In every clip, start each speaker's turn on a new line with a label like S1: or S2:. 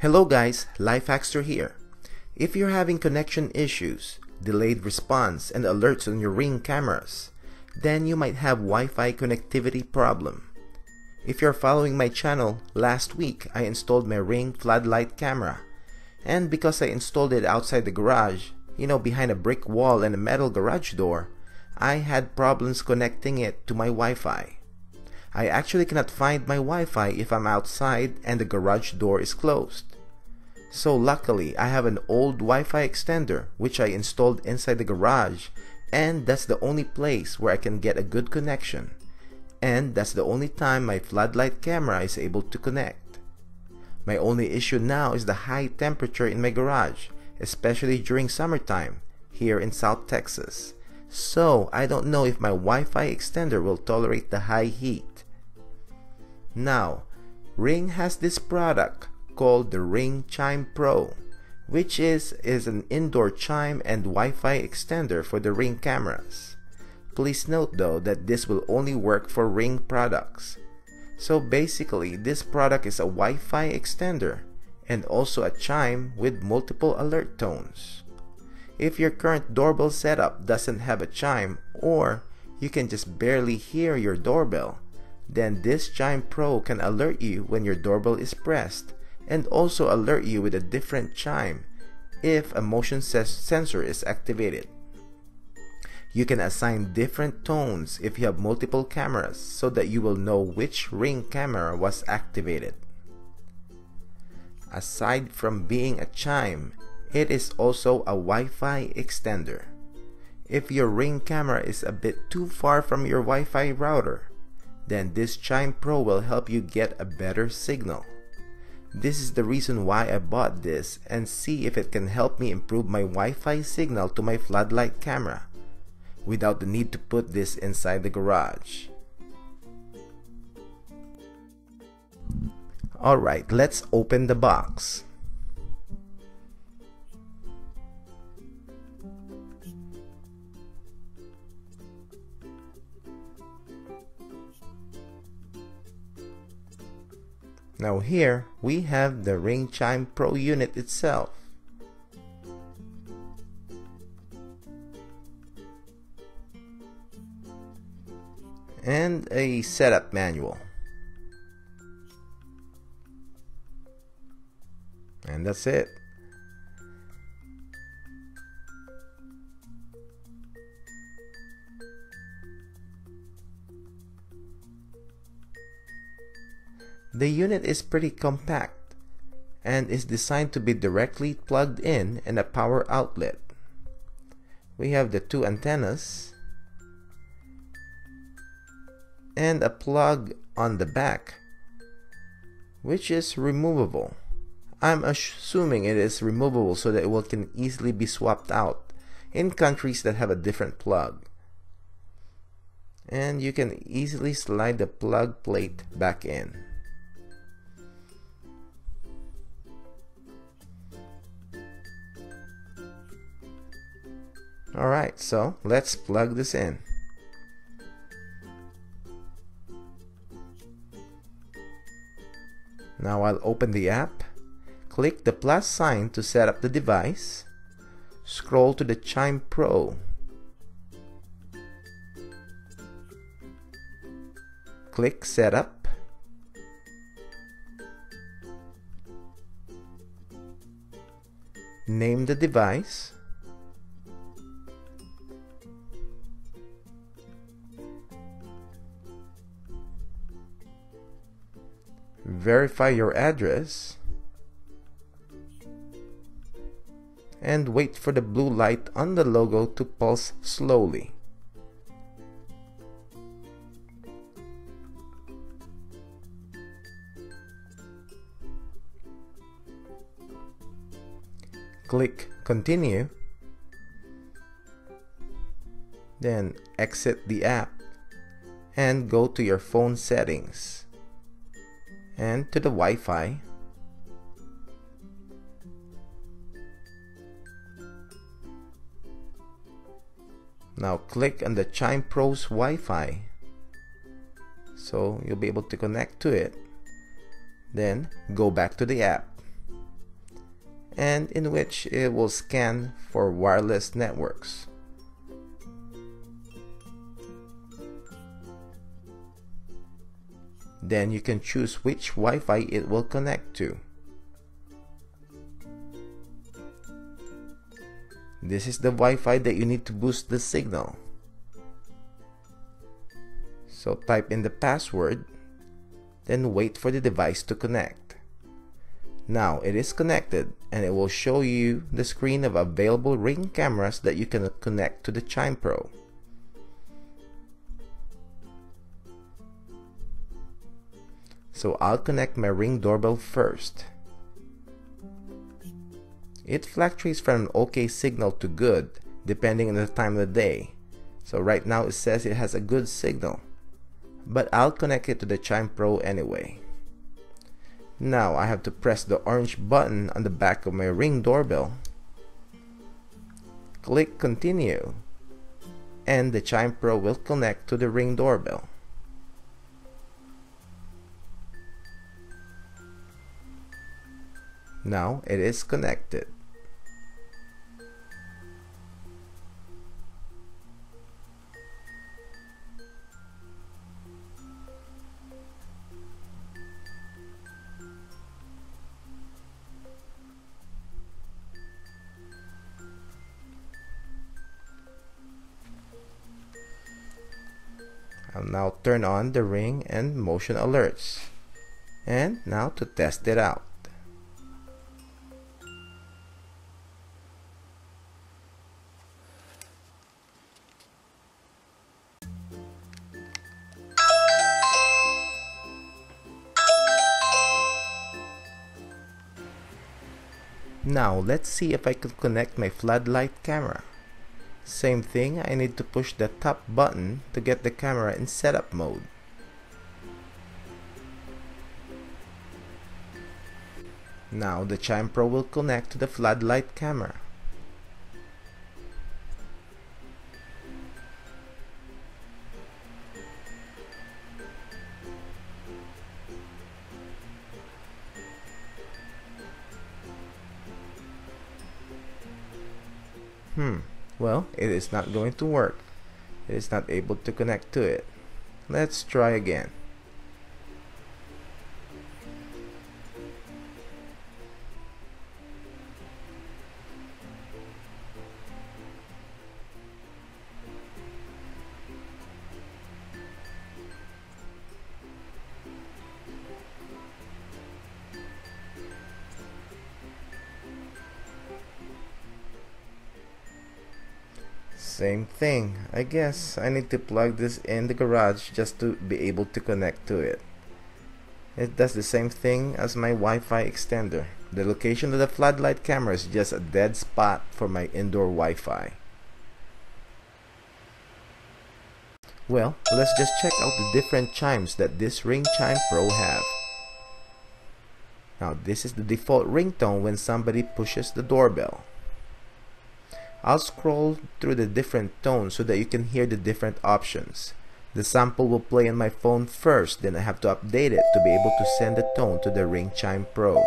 S1: Hello guys, Lifehackster here. If you're having connection issues, delayed response, and alerts on your Ring cameras, then you might have Wi-Fi connectivity problem. If you're following my channel, last week I installed my Ring floodlight camera. And because I installed it outside the garage, you know behind a brick wall and a metal garage door, I had problems connecting it to my Wi-Fi. I actually cannot find my Wi-Fi if I'm outside and the garage door is closed. So luckily, I have an old Wi-Fi extender which I installed inside the garage and that's the only place where I can get a good connection. And that's the only time my floodlight camera is able to connect. My only issue now is the high temperature in my garage, especially during summertime here in South Texas. So I don't know if my Wi-Fi extender will tolerate the high heat. Now, Ring has this product called the Ring Chime Pro, which is, is an indoor chime and Wi-Fi extender for the Ring cameras. Please note though that this will only work for Ring products. So basically, this product is a Wi-Fi extender and also a chime with multiple alert tones. If your current doorbell setup doesn't have a chime or you can just barely hear your doorbell, then this Chime Pro can alert you when your doorbell is pressed and also alert you with a different chime if a motion sensor is activated. You can assign different tones if you have multiple cameras so that you will know which ring camera was activated. Aside from being a chime, it is also a Wi-Fi extender. If your ring camera is a bit too far from your Wi-Fi router, then this Chime Pro will help you get a better signal. This is the reason why I bought this and see if it can help me improve my Wi-Fi signal to my floodlight camera without the need to put this inside the garage. Alright, let's open the box. Now here we have the Ring Chime Pro unit itself. And a setup manual. And that's it. The unit is pretty compact and is designed to be directly plugged in and a power outlet. We have the two antennas and a plug on the back which is removable. I'm assuming it is removable so that it will, can easily be swapped out in countries that have a different plug. And you can easily slide the plug plate back in. Alright, so let's plug this in. Now I'll open the app, click the plus sign to set up the device, scroll to the Chime Pro. Click Setup. Name the device. Verify your address, and wait for the blue light on the logo to pulse slowly. Click Continue, then exit the app and go to your phone settings and to the Wi-Fi. Now click on the Chime Pro's Wi-Fi so you'll be able to connect to it. Then go back to the app. and in which it will scan for wireless networks. Then you can choose which Wi-Fi it will connect to. This is the Wi-Fi that you need to boost the signal. So type in the password, then wait for the device to connect. Now it is connected and it will show you the screen of available ring cameras that you can connect to the Chime Pro. So I'll connect my ring doorbell first. It fluctuates from an okay signal to good depending on the time of the day. So right now it says it has a good signal. But I'll connect it to the Chime Pro anyway. Now I have to press the orange button on the back of my ring doorbell. Click continue and the Chime Pro will connect to the ring doorbell. Now it is connected. I'll now turn on the ring and motion alerts. And now to test it out. Now let's see if I can connect my floodlight camera. Same thing, I need to push the top button to get the camera in setup mode. Now the Chime Pro will connect to the floodlight camera. Hmm, well, it is not going to work. It is not able to connect to it. Let's try again. Same thing. I guess I need to plug this in the garage just to be able to connect to it. It does the same thing as my Wi-Fi extender. The location of the floodlight camera is just a dead spot for my indoor Wi-Fi. Well, let's just check out the different chimes that this Ring Chime Pro have. Now this is the default ringtone when somebody pushes the doorbell. I'll scroll through the different tones so that you can hear the different options. The sample will play on my phone first, then I have to update it to be able to send the tone to the Ring Chime Pro.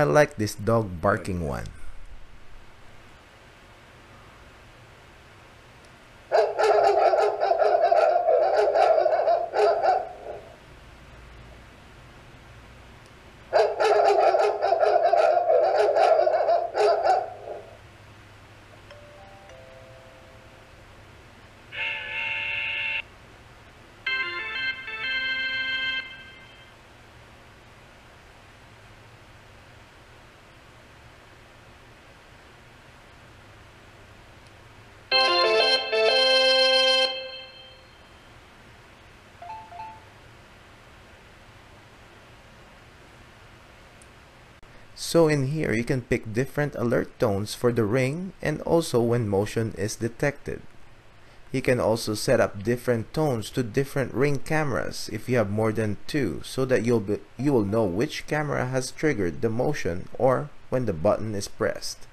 S1: I like this dog barking one. So in here, you can pick different alert tones for the ring and also when motion is detected. You can also set up different tones to different ring cameras if you have more than two so that you'll be, you will know which camera has triggered the motion or when the button is pressed.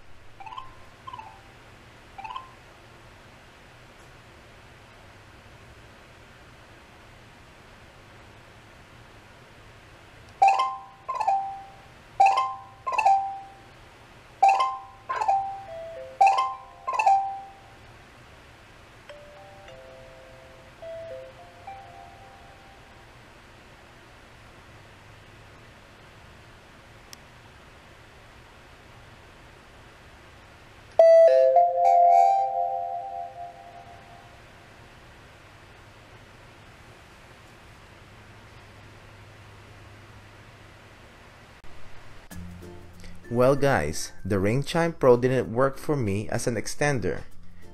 S1: Well guys, the Ring Chime Pro didn't work for me as an extender.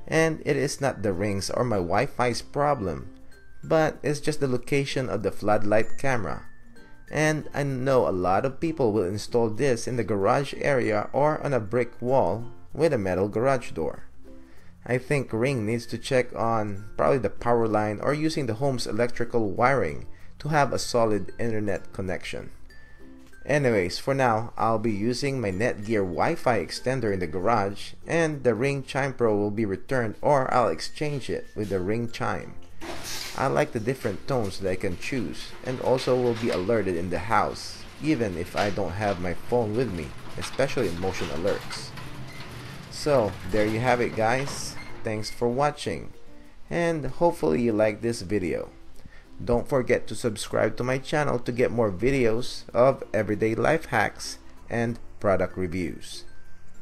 S1: And it is not the rings or my Wi-Fi's problem, but it's just the location of the floodlight camera. And I know a lot of people will install this in the garage area or on a brick wall with a metal garage door. I think Ring needs to check on probably the power line or using the home's electrical wiring to have a solid internet connection. Anyways, for now, I'll be using my Netgear Wi-Fi extender in the garage and the Ring Chime Pro will be returned or I'll exchange it with the Ring Chime. I like the different tones that I can choose and also will be alerted in the house even if I don't have my phone with me, especially in motion alerts. So, there you have it guys. Thanks for watching and hopefully you like this video. Don't forget to subscribe to my channel to get more videos of everyday life hacks and product reviews.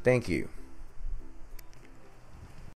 S1: Thank you.